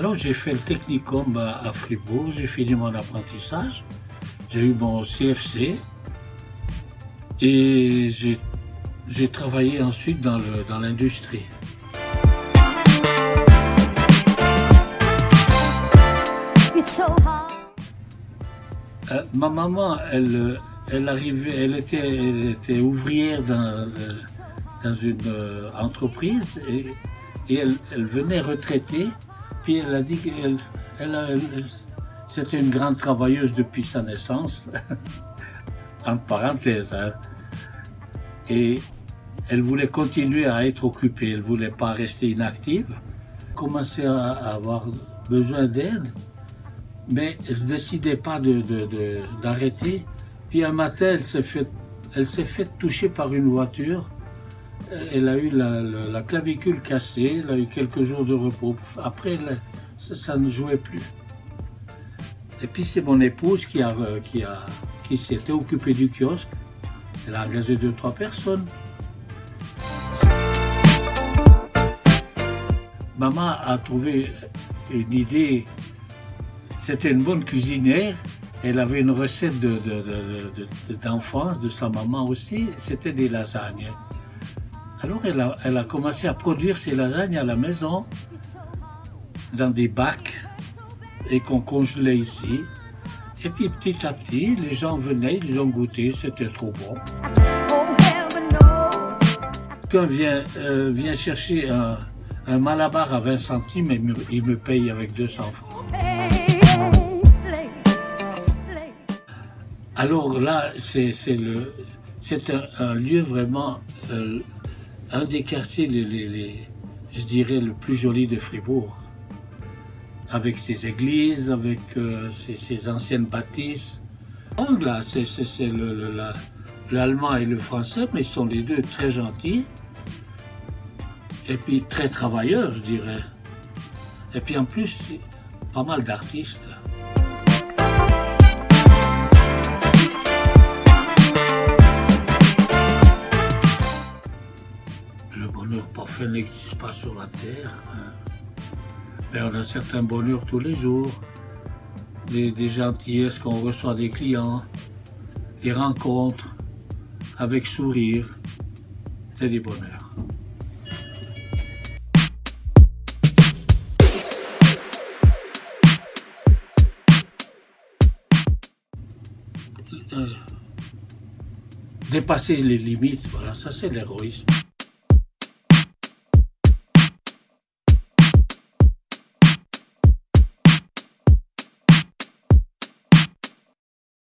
Alors j'ai fait le technicum à Fribourg, j'ai fini mon apprentissage, j'ai eu mon CFC et j'ai travaillé ensuite dans l'industrie. Euh, ma maman, elle, elle arrivait, elle était, était ouvrière dans, dans une euh, entreprise et, elle, venait retraiter. Puis elle a dit qu'elle elle, c'était une grande travailleuse depuis sa naissance, entre parenthèses. Hein. Et elle voulait continuer à être occupée, elle ne voulait pas rester inactive. Commençait à avoir besoin d'aide mais elle ne se décidait pas d'arrêter. De, Puis un matin, elle s'est fait, fait toucher par une voiture. Elle a eu la, clavicule cassée, elle a eu quelques jours de repos. Après, ça, ne jouait plus. Et puis c'est mon épouse qui, a, qui, a, qui s'était occupée du kiosque. Elle a engagé deux, trois personnes. Maman a trouvé une idée c'était une bonne cuisinière. Elle avait une recette d'enfance de, sa maman aussi. C'était des lasagnes. Alors elle a, commencé à produire ses lasagnes à la maison dans des bacs et qu'on congelait ici. Et puis petit à petit, les gens venaient, ils ont goûté, c'était trop bon. Quand vient, euh, vient chercher un, malabar à 20 centimes, il me, il me paye avec 200 francs. Alors là, c'est un, lieu vraiment, euh, un des quartiers, je dirais, le plus joli de Fribourg. Avec ses églises, avec euh, ses, anciennes bâtisses. Là, c'est l'allemand et le français, mais ils sont les deux très gentils. Et puis très travailleurs, je dirais. Et puis en plus, pas mal d'artistes. Parfait n'existe pas sur la terre. Hein. Mais on a certains bonheurs tous les jours. Des, des gentillesses qu'on reçoit des clients, des rencontres avec sourire. C'est des bonheurs. Euh, dépasser les limites, voilà, ça c'est l'héroïsme.